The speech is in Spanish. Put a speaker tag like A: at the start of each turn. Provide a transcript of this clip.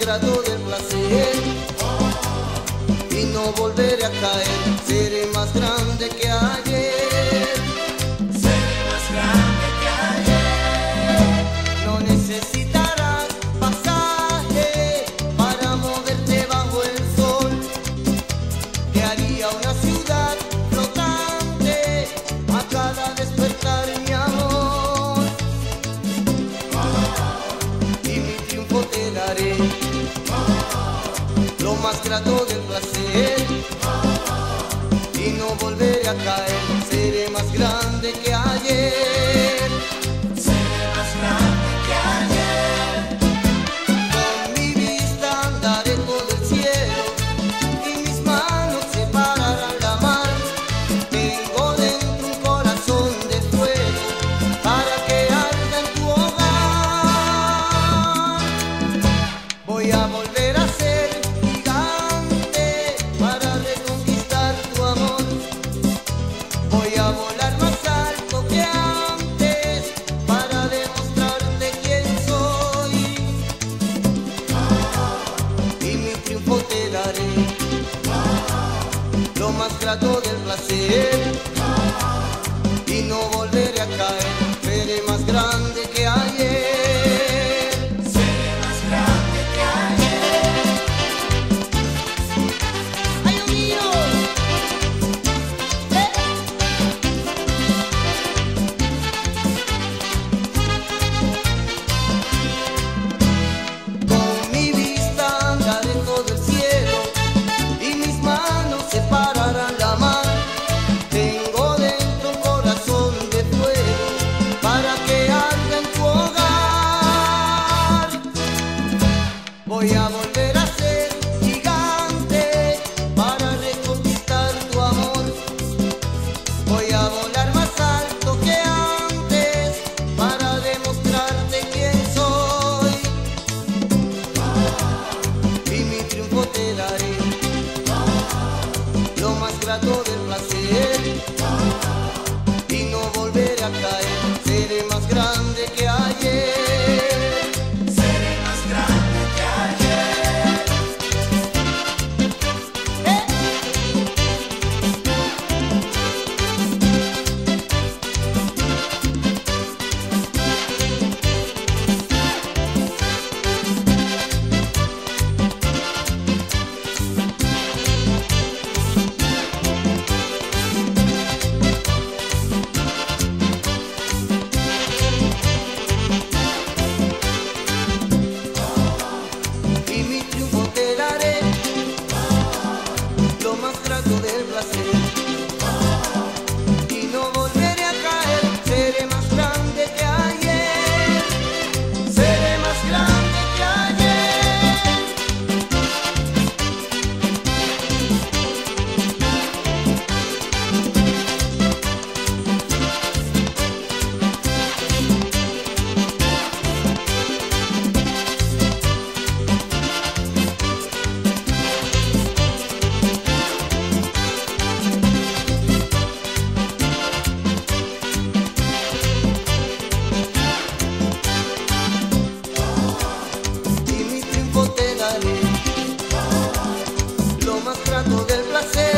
A: grado de placer y no volveré a caer. Seré más grande que haya. trato del placer y no volveré a caer, seré más grande que ayer. más grato del placer y no volveré a caer. Seré más grande. placer. del placer.